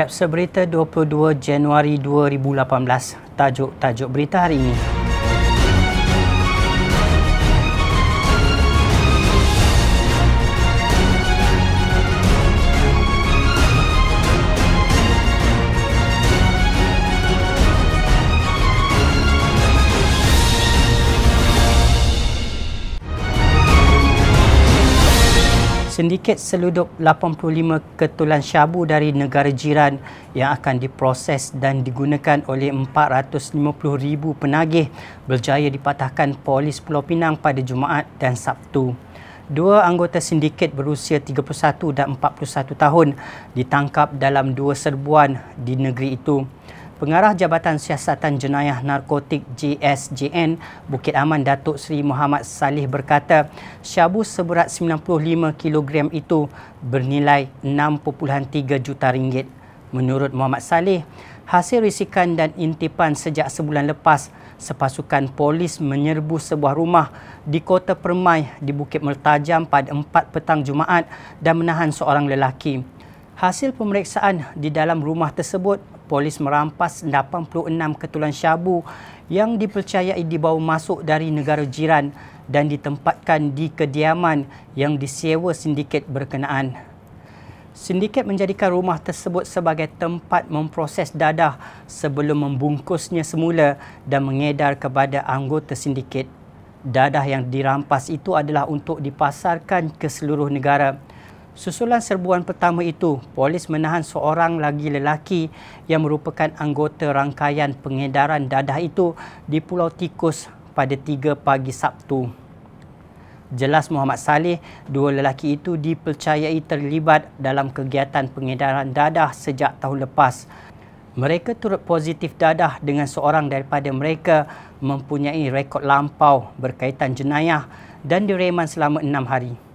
Kapsul Berita 22 Januari 2018. Tajuk-tajuk berita hari ini. Sindiket seludup 85 ketulan syabu dari negara jiran yang akan diproses dan digunakan oleh 450,000 penagih berjaya dipatahkan polis Pulau Pinang pada Jumaat dan Sabtu. Dua anggota sindiket berusia 31 dan 41 tahun ditangkap dalam dua serbuan di negeri itu. Pengarah Jabatan Siasatan Jenayah Narkotik JSJN Bukit Aman Datuk Seri Muhammad Salih berkata, syabu seberat 95 kg itu bernilai 6.3 juta ringgit. Menurut Muhammad Salih, hasil risikan dan intipan sejak sebulan lepas, sepasukan polis menyerbu sebuah rumah di Kota Permai di Bukit Mertajam pada 4 petang Jumaat dan menahan seorang lelaki. Hasil pemeriksaan di dalam rumah tersebut polis merampas 86 ketulan syabu yang dipercayai dibawa masuk dari negara jiran dan ditempatkan di kediaman yang disewa sindiket berkenaan. Sindiket menjadikan rumah tersebut sebagai tempat memproses dadah sebelum membungkusnya semula dan mengedar kepada anggota sindiket. Dadah yang dirampas itu adalah untuk dipasarkan ke seluruh negara. Susulan serbuan pertama itu, polis menahan seorang lagi lelaki yang merupakan anggota rangkaian pengedaran dadah itu di Pulau Tikus pada 3 pagi Sabtu. Jelas Muhammad Saleh, dua lelaki itu dipercayai terlibat dalam kegiatan pengedaran dadah sejak tahun lepas. Mereka turut positif dadah dengan seorang daripada mereka mempunyai rekod lampau berkaitan jenayah dan direman selama enam hari.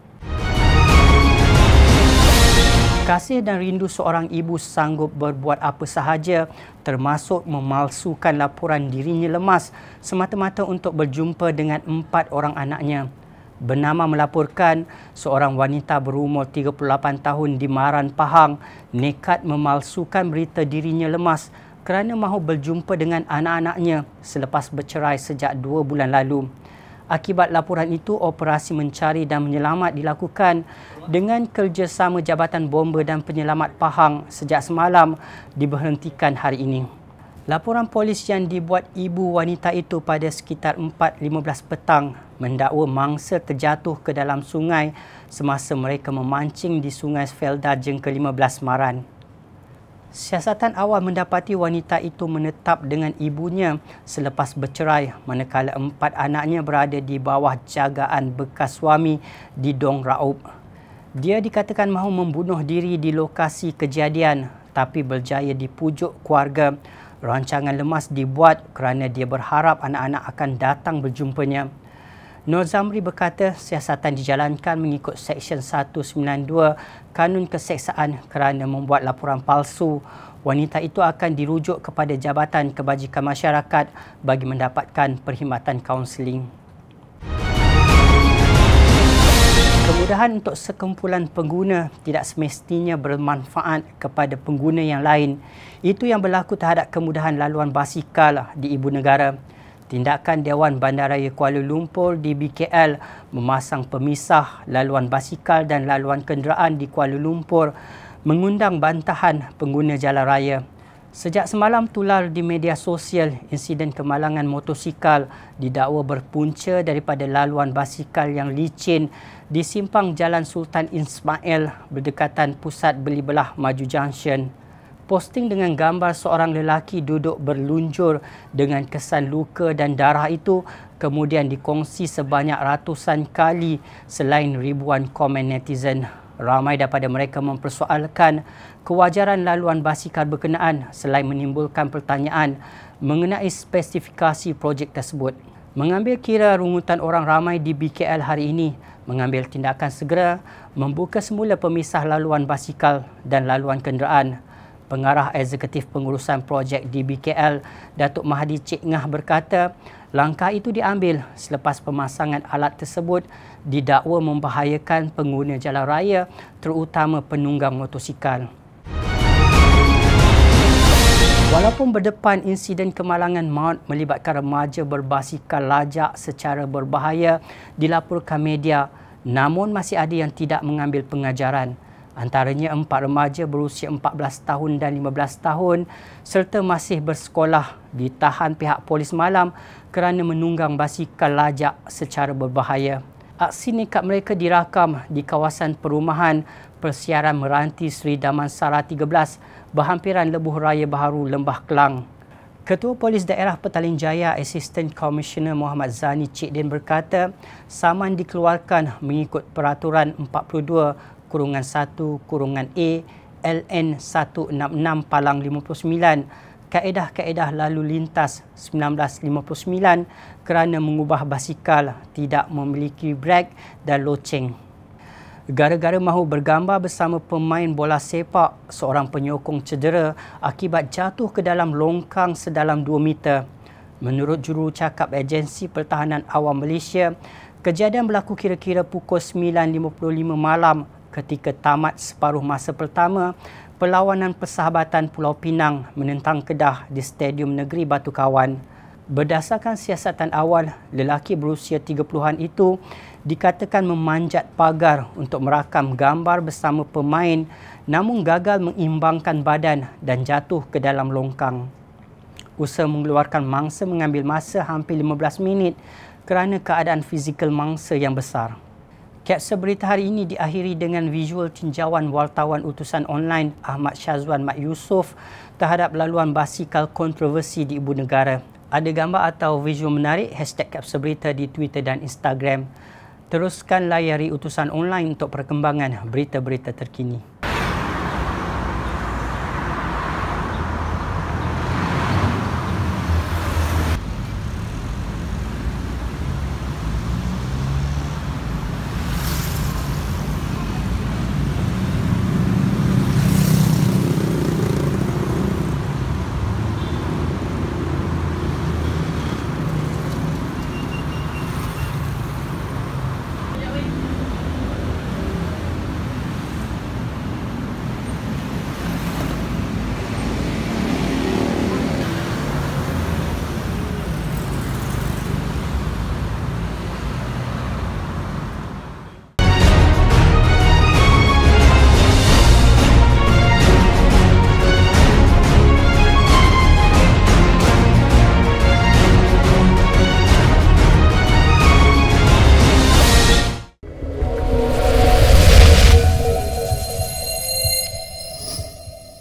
Kasih dan rindu seorang ibu sanggup berbuat apa sahaja termasuk memalsukan laporan dirinya lemas semata-mata untuk berjumpa dengan empat orang anaknya. Bernama melaporkan seorang wanita berumur 38 tahun di Maran Pahang nekat memalsukan berita dirinya lemas kerana mahu berjumpa dengan anak-anaknya selepas bercerai sejak dua bulan lalu. Akibat laporan itu, operasi mencari dan menyelamat dilakukan dengan kerjasama Jabatan Bomba dan Penyelamat Pahang sejak semalam diberhentikan hari ini. Laporan polis yang dibuat ibu wanita itu pada sekitar 4.15 petang mendakwa mangsa terjatuh ke dalam sungai semasa mereka memancing di sungai Svelda jengka 15 Maran. Siasatan awal mendapati wanita itu menetap dengan ibunya selepas bercerai manakala empat anaknya berada di bawah jagaan bekas suami di Dong Raub. Dia dikatakan mahu membunuh diri di lokasi kejadian tapi berjaya dipujuk keluarga. Rancangan lemas dibuat kerana dia berharap anak-anak akan datang berjumpanya. Nur Zamri berkata siasatan dijalankan mengikut Seksyen 192 Kanun Keseksaan kerana membuat laporan palsu. Wanita itu akan dirujuk kepada Jabatan Kebajikan Masyarakat bagi mendapatkan perkhidmatan kaunseling. Kemudahan untuk sekumpulan pengguna tidak semestinya bermanfaat kepada pengguna yang lain. Itu yang berlaku terhadap kemudahan laluan basikal di ibu negara. Tindakan Dewan Bandaraya Kuala Lumpur di BKL memasang pemisah laluan basikal dan laluan kenderaan di Kuala Lumpur mengundang bantahan pengguna jalan raya. Sejak semalam tular di media sosial insiden kemalangan motosikal didakwa berpunca daripada laluan basikal yang licin di simpang Jalan Sultan Ismail berdekatan pusat beli belah Maju Junction posting dengan gambar seorang lelaki duduk berlunjur dengan kesan luka dan darah itu kemudian dikongsi sebanyak ratusan kali selain ribuan komen netizen. Ramai daripada mereka mempersoalkan kewajaran laluan basikal berkenaan selain menimbulkan pertanyaan mengenai spesifikasi projek tersebut. Mengambil kira rungutan orang ramai di BKL hari ini mengambil tindakan segera membuka semula pemisah laluan basikal dan laluan kenderaan Pengarah Eksekutif Pengurusan Projek di BKL, Datuk Mahdi Cik Ngah berkata, langkah itu diambil selepas pemasangan alat tersebut didakwa membahayakan pengguna jalan raya terutama penunggang motosikal. Walaupun berdepan insiden kemalangan maut melibatkan remaja berbasikal lajak secara berbahaya dilaporkan media, namun masih ada yang tidak mengambil pengajaran. Antaranya empat remaja berusia 14 tahun dan 15 tahun serta masih bersekolah ditahan pihak polis malam kerana menunggang basikal lajak secara berbahaya. Aksi nekat mereka dirakam di kawasan perumahan Persiaran Meranti Sri Damansara 13 berhampiran Lebuh Raya Baharu Lembah Kelang. Ketua Polis Daerah Petaling Jaya Assistant Commissioner Muhammad Zani Cik Din berkata, saman dikeluarkan mengikut peraturan 42 kurungan 1 kurungan A LN 166 Palang 59 kaedah-kaedah lalu lintas 1959 kerana mengubah basikal tidak memiliki brek dan loceng. Gara-gara mahu bergambar bersama pemain bola sepak, seorang penyokong cedera akibat jatuh ke dalam longkang sedalam 2 meter. Menurut juru cakap agensi pertahanan awam Malaysia, kejadian berlaku kira-kira pukul 9.55 malam ketika tamat separuh masa pertama perlawanan persahabatan Pulau Pinang menentang Kedah di Stadium Negeri Batu Kawan. Berdasarkan siasatan awal, lelaki berusia 30-an itu dikatakan memanjat pagar untuk merakam gambar bersama pemain namun gagal mengimbangkan badan dan jatuh ke dalam longkang. Usaha mengeluarkan mangsa mengambil masa hampir 15 minit kerana keadaan fizikal mangsa yang besar. Kapsul berita hari ini diakhiri dengan visual tinjauan wartawan utusan online Ahmad Syazwan Mat Yusof terhadap laluan basikal kontroversi di ibu negara ada gambar atau visual menarik, hashtag Kapsul Berita di Twitter dan Instagram. Teruskan layari utusan online untuk perkembangan berita-berita terkini.